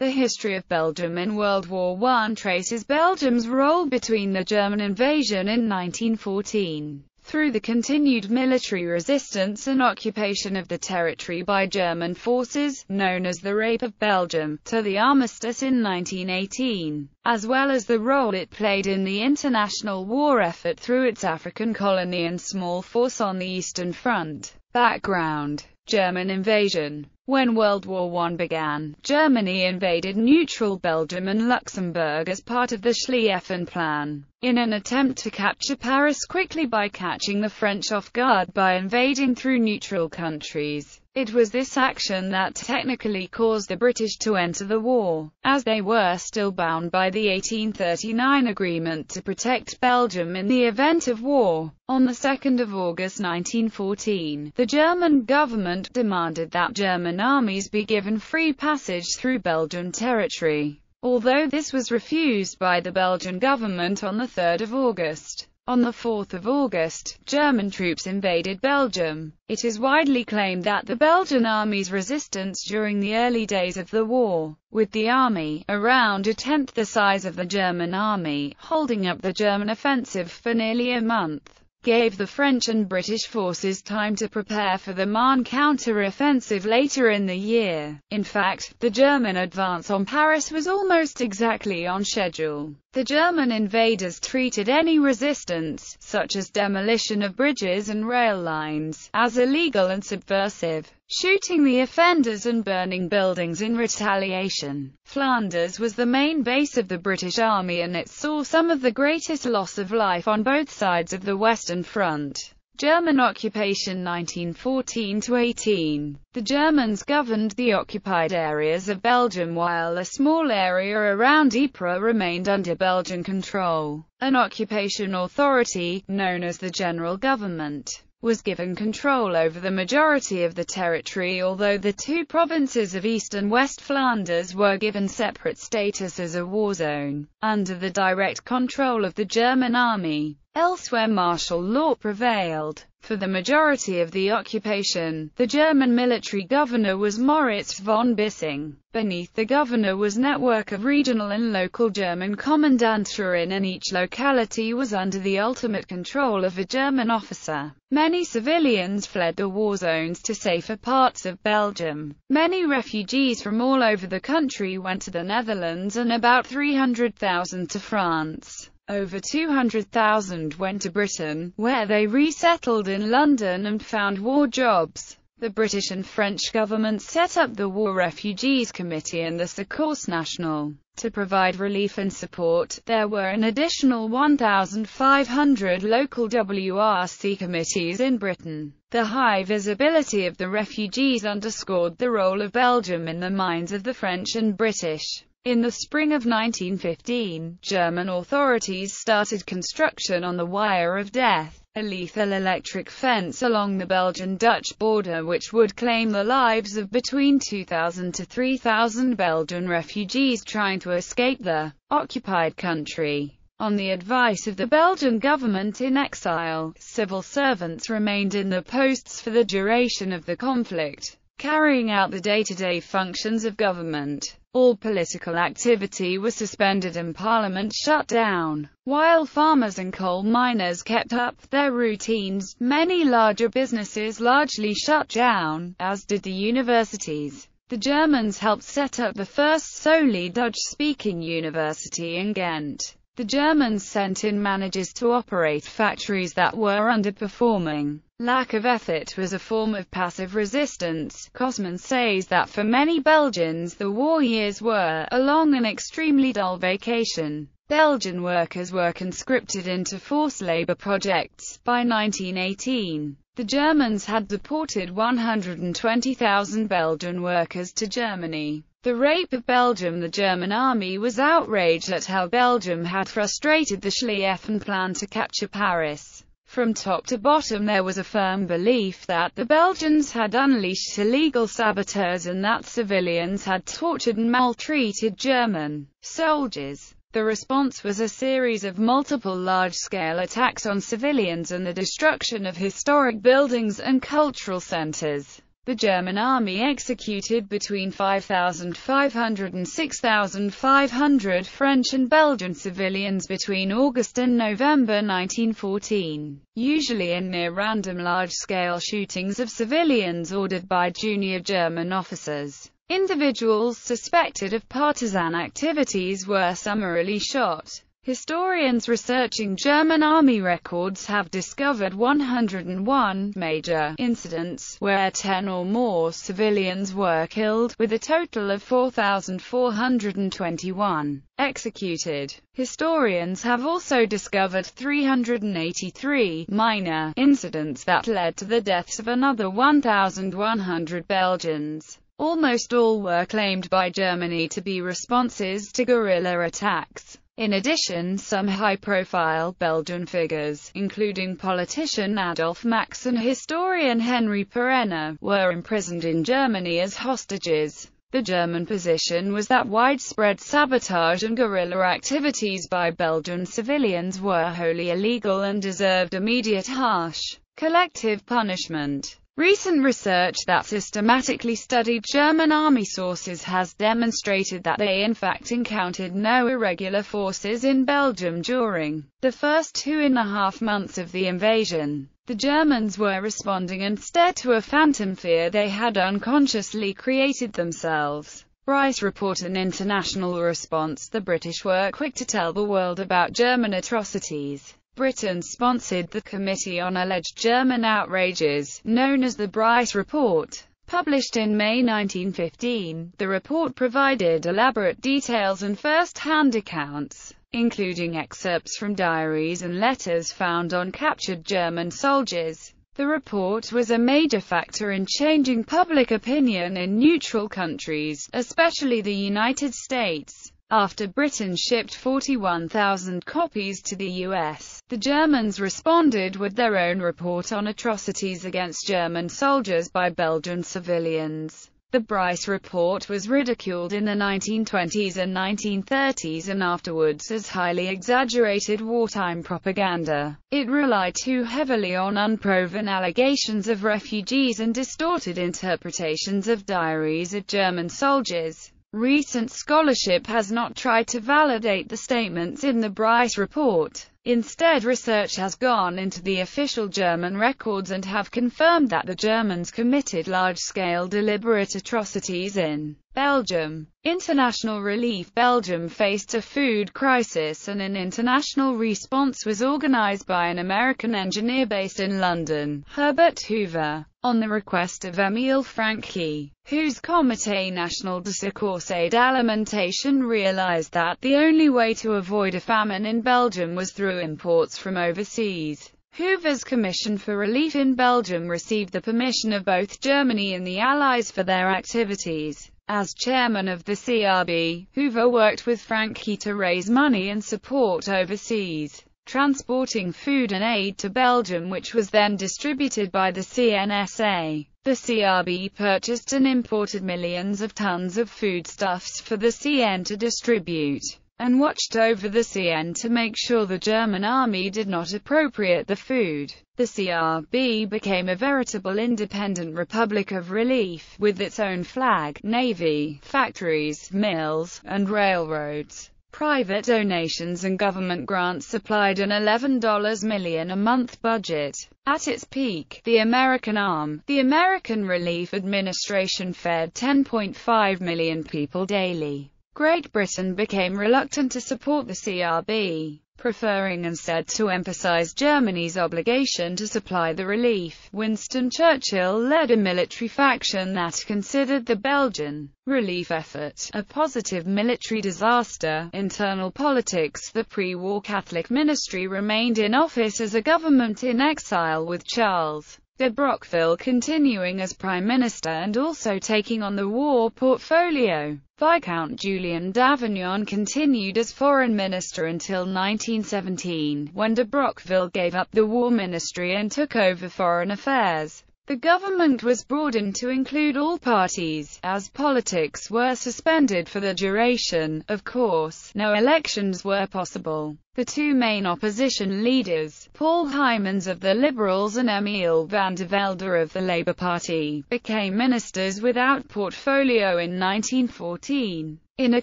The history of Belgium in World War I traces Belgium's role between the German invasion in 1914 through the continued military resistance and occupation of the territory by German forces, known as the Rape of Belgium, to the armistice in 1918, as well as the role it played in the international war effort through its African colony and small force on the Eastern Front. Background German invasion When World War I began, Germany invaded neutral Belgium and Luxembourg as part of the Schlieffen Plan, in an attempt to capture Paris quickly by catching the French off guard by invading through neutral countries. It was this action that technically caused the British to enter the war, as they were still bound by the 1839 agreement to protect Belgium in the event of war. On 2 August 1914, the German government demanded that German armies be given free passage through Belgian territory, although this was refused by the Belgian government on 3 August. On 4 August, German troops invaded Belgium. It is widely claimed that the Belgian army's resistance during the early days of the war, with the army, around a tenth the size of the German army, holding up the German offensive for nearly a month gave the French and British forces time to prepare for the Marne counter-offensive later in the year. In fact, the German advance on Paris was almost exactly on schedule. The German invaders treated any resistance, such as demolition of bridges and rail lines, as illegal and subversive shooting the offenders and burning buildings in retaliation. Flanders was the main base of the British Army and it saw some of the greatest loss of life on both sides of the Western Front. German occupation 1914-18 The Germans governed the occupied areas of Belgium while a small area around Ypres remained under Belgian control. An occupation authority, known as the General Government, was given control over the majority of the territory although the two provinces of East and West Flanders were given separate status as a war zone, under the direct control of the German army. Elsewhere martial law prevailed. For the majority of the occupation, the German military governor was Moritz von Bissing. Beneath the governor was network of regional and local German commandanturen and each locality was under the ultimate control of a German officer. Many civilians fled the war zones to safer parts of Belgium. Many refugees from all over the country went to the Netherlands and about 300,000 to France. Over 200,000 went to Britain, where they resettled in London and found war jobs. The British and French governments set up the War Refugees Committee and the Secours National. To provide relief and support, there were an additional 1,500 local WRC committees in Britain. The high visibility of the refugees underscored the role of Belgium in the minds of the French and British. In the spring of 1915, German authorities started construction on the Wire of Death, a lethal electric fence along the Belgian-Dutch border which would claim the lives of between 2,000 to 3,000 Belgian refugees trying to escape the occupied country. On the advice of the Belgian government in exile, civil servants remained in the posts for the duration of the conflict, carrying out the day-to-day -day functions of government. All political activity was suspended and parliament shut down. While farmers and coal miners kept up their routines, many larger businesses largely shut down, as did the universities. The Germans helped set up the first solely Dutch-speaking university in Ghent. The Germans sent in managers to operate factories that were underperforming. Lack of effort was a form of passive resistance. Kossmann says that for many Belgians the war years were a long and extremely dull vacation. Belgian workers were conscripted into forced labor projects. By 1918, the Germans had deported 120,000 Belgian workers to Germany. The rape of Belgium The German army was outraged at how Belgium had frustrated the Schlieffen Plan to capture Paris. From top to bottom there was a firm belief that the Belgians had unleashed illegal saboteurs and that civilians had tortured and maltreated German soldiers. The response was a series of multiple large-scale attacks on civilians and the destruction of historic buildings and cultural centers. The German army executed between 5,500 and 6,500 French and Belgian civilians between August and November 1914, usually in near-random large-scale shootings of civilians ordered by junior German officers. Individuals suspected of partisan activities were summarily shot. Historians researching German army records have discovered 101 major incidents where 10 or more civilians were killed, with a total of 4,421 executed. Historians have also discovered 383 minor incidents that led to the deaths of another 1,100 Belgians. Almost all were claimed by Germany to be responses to guerrilla attacks. In addition some high-profile Belgian figures, including politician Adolf Max and historian Henri Pirenne, were imprisoned in Germany as hostages. The German position was that widespread sabotage and guerrilla activities by Belgian civilians were wholly illegal and deserved immediate harsh, collective punishment. Recent research that systematically studied German army sources has demonstrated that they in fact encountered no irregular forces in Belgium during the first two and a half months of the invasion. The Germans were responding instead to a phantom fear they had unconsciously created themselves. Bryce report an international response The British were quick to tell the world about German atrocities. Britain sponsored the Committee on Alleged German Outrages, known as the Bryce Report. Published in May 1915, the report provided elaborate details and first-hand accounts, including excerpts from diaries and letters found on captured German soldiers. The report was a major factor in changing public opinion in neutral countries, especially the United States. After Britain shipped 41,000 copies to the U.S., the Germans responded with their own report on atrocities against German soldiers by Belgian civilians. The Bryce Report was ridiculed in the 1920s and 1930s and afterwards as highly exaggerated wartime propaganda. It relied too heavily on unproven allegations of refugees and distorted interpretations of diaries of German soldiers. Recent scholarship has not tried to validate the statements in the Bryce Report. Instead research has gone into the official German records and have confirmed that the Germans committed large-scale deliberate atrocities in Belgium. International relief Belgium faced a food crisis and an international response was organized by an American engineer based in London, Herbert Hoover, on the request of Emile Franqui, whose Comité National de Secours et d'Alimentation realized that the only way to avoid a famine in Belgium was through imports from overseas. Hoover's Commission for Relief in Belgium received the permission of both Germany and the Allies for their activities. As chairman of the CRB, Hoover worked with Franqui to raise money and support overseas transporting food and aid to Belgium which was then distributed by the CNSA. The CRB purchased and imported millions of tons of foodstuffs for the CN to distribute, and watched over the CN to make sure the German army did not appropriate the food. The CRB became a veritable independent republic of relief, with its own flag, navy, factories, mills, and railroads. Private donations and government grants supplied an $11 million a month budget. At its peak, the American arm, the American Relief Administration fed 10.5 million people daily. Great Britain became reluctant to support the CRB preferring instead to emphasize Germany's obligation to supply the relief. Winston Churchill led a military faction that considered the Belgian relief effort a positive military disaster. Internal politics The pre-war Catholic ministry remained in office as a government in exile with Charles de Broqueville continuing as Prime Minister and also taking on the war portfolio. Viscount Julien Davignon continued as Foreign Minister until 1917, when de Broqueville gave up the War Ministry and took over foreign affairs. The government was broadened to include all parties, as politics were suspended for the duration. Of course, no elections were possible. The two main opposition leaders, Paul Heymans of the Liberals and Emile Vandervelde of the Labour Party, became ministers without portfolio in 1914. In a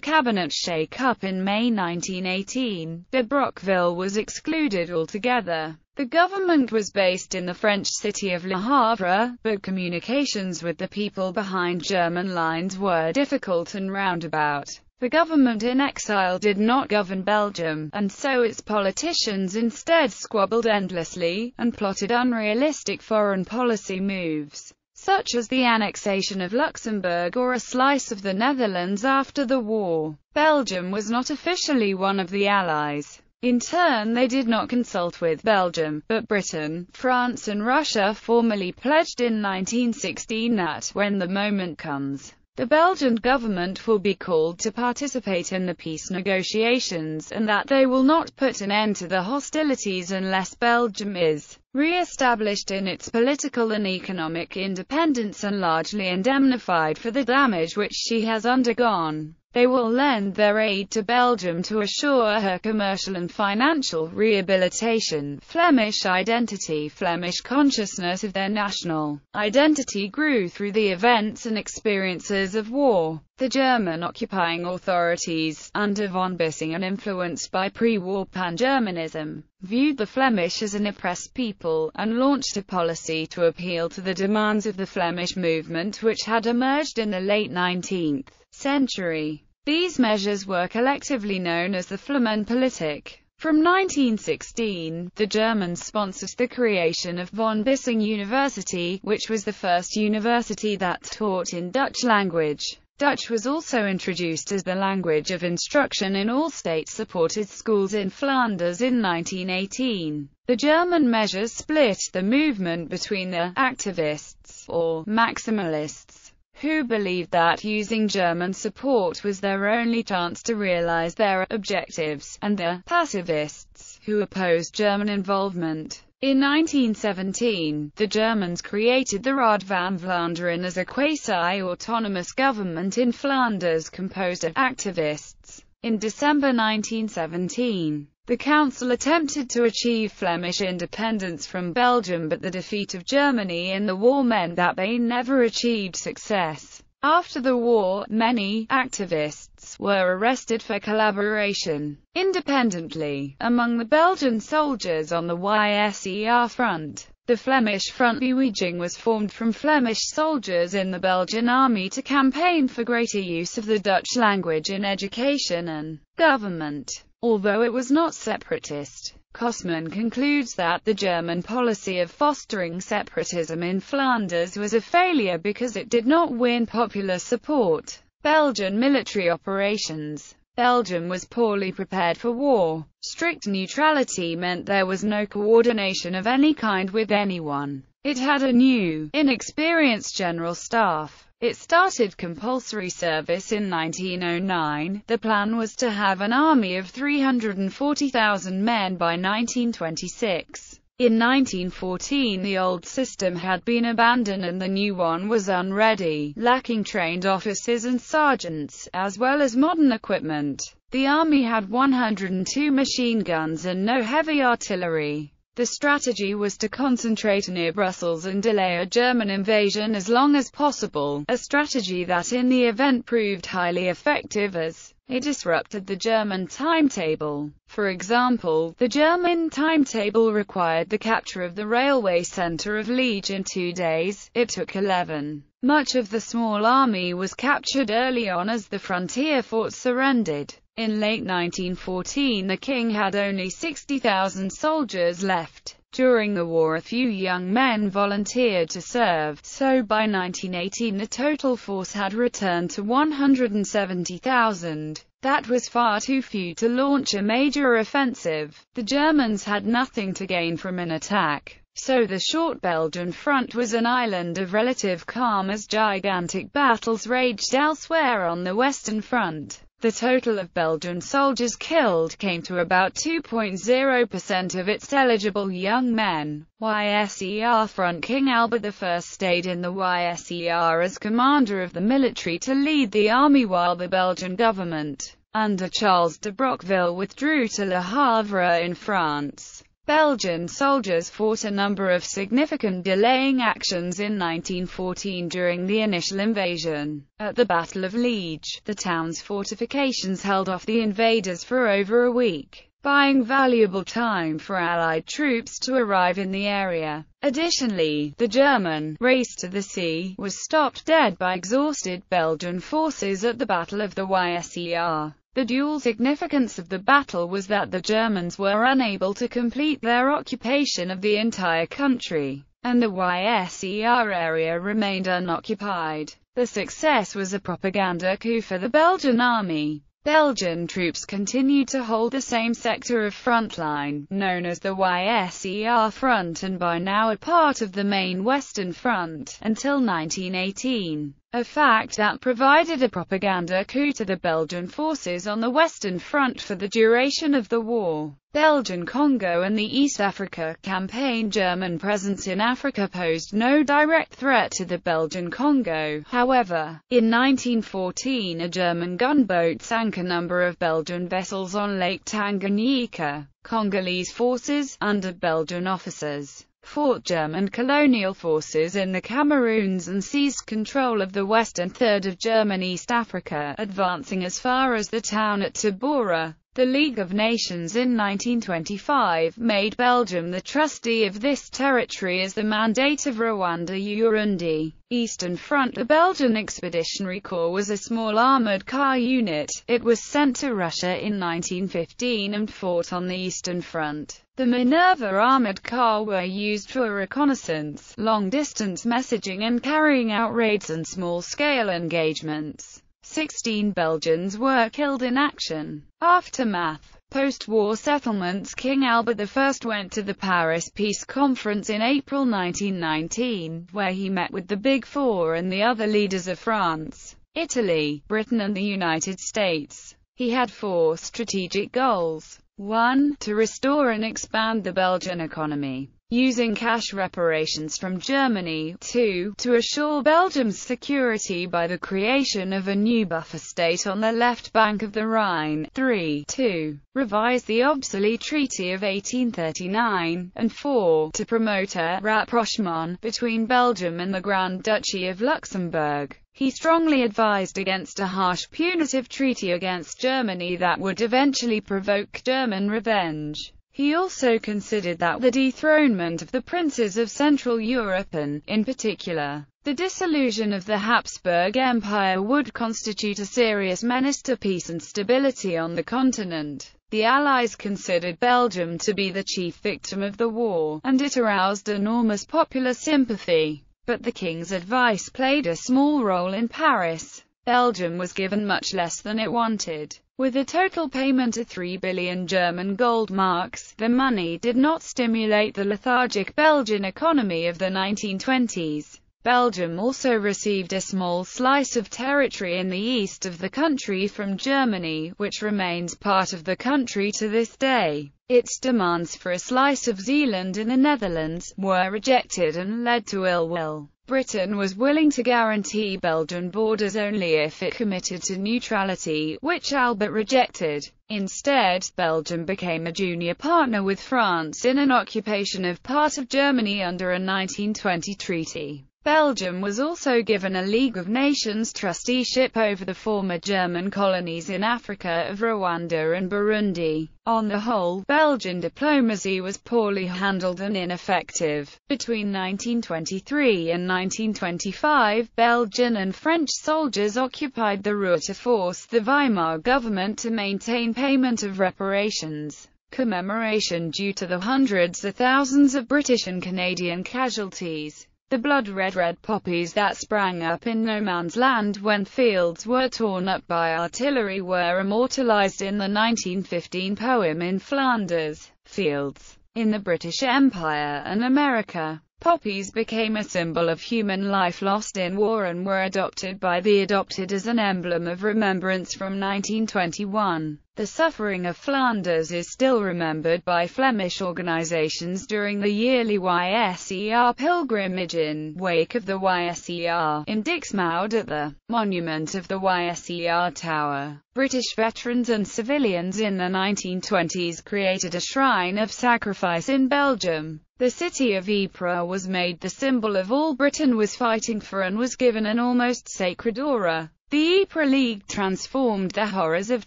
cabinet shake-up in May 1918, de Broqueville was excluded altogether. The government was based in the French city of Le Havre, but communications with the people behind German lines were difficult and roundabout. The government in exile did not govern Belgium, and so its politicians instead squabbled endlessly, and plotted unrealistic foreign policy moves, such as the annexation of Luxembourg or a slice of the Netherlands after the war. Belgium was not officially one of the Allies. In turn they did not consult with Belgium, but Britain, France and Russia formally pledged in 1916 that, when the moment comes, the Belgian government will be called to participate in the peace negotiations, and that they will not put an end to the hostilities unless Belgium is re-established in its political and economic independence and largely indemnified for the damage which she has undergone. They will lend their aid to Belgium to assure her commercial and financial rehabilitation. Flemish identity Flemish consciousness of their national identity grew through the events and experiences of war. The German occupying authorities, under von Bissing and influenced by pre-war pan-Germanism, viewed the Flemish as an oppressed people, and launched a policy to appeal to the demands of the Flemish movement which had emerged in the late 19th century. These measures were collectively known as the Flämenpolitik. From 1916, the Germans sponsored the creation of von Bissing University, which was the first university that taught in Dutch language. Dutch was also introduced as the language of instruction in all state-supported schools in Flanders in 1918. The German measures split the movement between the activists, or maximalists, who believed that using German support was their only chance to realize their objectives, and the pacifists, who opposed German involvement. In 1917, the Germans created the Raad van Vlaanderen as a quasi-autonomous government in Flanders composed of activists. In December 1917, the council attempted to achieve Flemish independence from Belgium but the defeat of Germany in the war meant that they never achieved success. After the war, many activists were arrested for collaboration independently among the Belgian soldiers on the YSER front. The Flemish Front Beweging was formed from Flemish soldiers in the Belgian army to campaign for greater use of the Dutch language in education and government. Although it was not separatist, Kossmann concludes that the German policy of fostering separatism in Flanders was a failure because it did not win popular support. Belgian military operations Belgium was poorly prepared for war. Strict neutrality meant there was no coordination of any kind with anyone. It had a new, inexperienced general staff. It started compulsory service in 1909. The plan was to have an army of 340,000 men by 1926. In 1914 the old system had been abandoned and the new one was unready, lacking trained officers and sergeants, as well as modern equipment. The army had 102 machine guns and no heavy artillery. The strategy was to concentrate near Brussels and delay a German invasion as long as possible, a strategy that in the event proved highly effective as it disrupted the German timetable. For example, the German timetable required the capture of the railway center of Liege in two days, it took 11. Much of the small army was captured early on as the frontier forts surrendered. In late 1914 the king had only 60,000 soldiers left. During the war a few young men volunteered to serve, so by 1918 the total force had returned to 170,000. That was far too few to launch a major offensive. The Germans had nothing to gain from an attack. So the short Belgian front was an island of relative calm as gigantic battles raged elsewhere on the Western Front. The total of Belgian soldiers killed came to about 2.0% of its eligible young men. YSER front King Albert I stayed in the YSER as commander of the military to lead the army while the Belgian government, under Charles de Broqueville withdrew to Le Havre in France. Belgian soldiers fought a number of significant delaying actions in 1914 during the initial invasion. At the Battle of Liege, the town's fortifications held off the invaders for over a week, buying valuable time for Allied troops to arrive in the area. Additionally, the German race to the sea was stopped dead by exhausted Belgian forces at the Battle of the Yser. The dual significance of the battle was that the Germans were unable to complete their occupation of the entire country, and the Yser area remained unoccupied. The success was a propaganda coup for the Belgian army. Belgian troops continued to hold the same sector of front line, known as the Yser Front and by now a part of the main Western Front, until 1918 a fact that provided a propaganda coup to the Belgian forces on the Western Front for the duration of the war. Belgian Congo and the East Africa Campaign German presence in Africa posed no direct threat to the Belgian Congo, however. In 1914 a German gunboat sank a number of Belgian vessels on Lake Tanganyika. Congolese forces, under Belgian officers, fought German colonial forces in the Cameroons and seized control of the western third of German East Africa, advancing as far as the town at Tabora. The League of Nations in 1925 made Belgium the trustee of this territory as the mandate of Ruanda-Urundi. Eastern Front The Belgian Expeditionary Corps was a small armoured car unit. It was sent to Russia in 1915 and fought on the Eastern Front. The Minerva armoured car were used for reconnaissance, long-distance messaging and carrying out raids and small-scale engagements. 16 Belgians were killed in action. Aftermath Post-war settlements King Albert I went to the Paris Peace Conference in April 1919, where he met with the Big Four and the other leaders of France, Italy, Britain and the United States. He had four strategic goals. 1. To restore and expand the Belgian economy using cash reparations from Germany, 2. To assure Belgium's security by the creation of a new buffer state on the left bank of the Rhine, 3. To revise the obsolete Treaty of 1839, and 4. To promote a rapprochement between Belgium and the Grand Duchy of Luxembourg. He strongly advised against a harsh punitive treaty against Germany that would eventually provoke German revenge. He also considered that the dethronement of the princes of Central Europe and, in particular, the dissolution of the Habsburg Empire would constitute a serious menace to peace and stability on the continent. The Allies considered Belgium to be the chief victim of the war, and it aroused enormous popular sympathy. But the king's advice played a small role in Paris. Belgium was given much less than it wanted. With a total payment of 3 billion German gold marks, the money did not stimulate the lethargic Belgian economy of the 1920s. Belgium also received a small slice of territory in the east of the country from Germany, which remains part of the country to this day. Its demands for a slice of Zeeland in the Netherlands were rejected and led to ill will. Britain was willing to guarantee Belgian borders only if it committed to neutrality, which Albert rejected. Instead, Belgium became a junior partner with France in an occupation of part of Germany under a 1920 treaty. Belgium was also given a League of Nations trusteeship over the former German colonies in Africa of Rwanda and Burundi. On the whole, Belgian diplomacy was poorly handled and ineffective. Between 1923 and 1925, Belgian and French soldiers occupied the Ruhr to force the Weimar government to maintain payment of reparations commemoration due to the hundreds of thousands of British and Canadian casualties. The blood-red red poppies that sprang up in no man's land when fields were torn up by artillery were immortalized in the 1915 poem In Flanders, Fields, in the British Empire and America. Poppies became a symbol of human life lost in war and were adopted by the adopted as an emblem of remembrance from 1921. The suffering of Flanders is still remembered by Flemish organizations during the yearly YSER pilgrimage in wake of the YSER in Dixmude at the monument of the YSER Tower. British veterans and civilians in the 1920s created a shrine of sacrifice in Belgium. The city of Ypres was made the symbol of all Britain was fighting for and was given an almost sacred aura. The Ypres League transformed the horrors of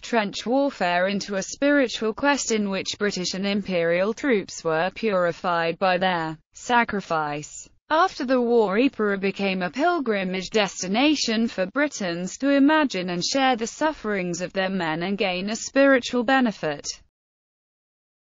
trench warfare into a spiritual quest in which British and Imperial troops were purified by their sacrifice. After the war Ypres became a pilgrimage destination for Britons to imagine and share the sufferings of their men and gain a spiritual benefit.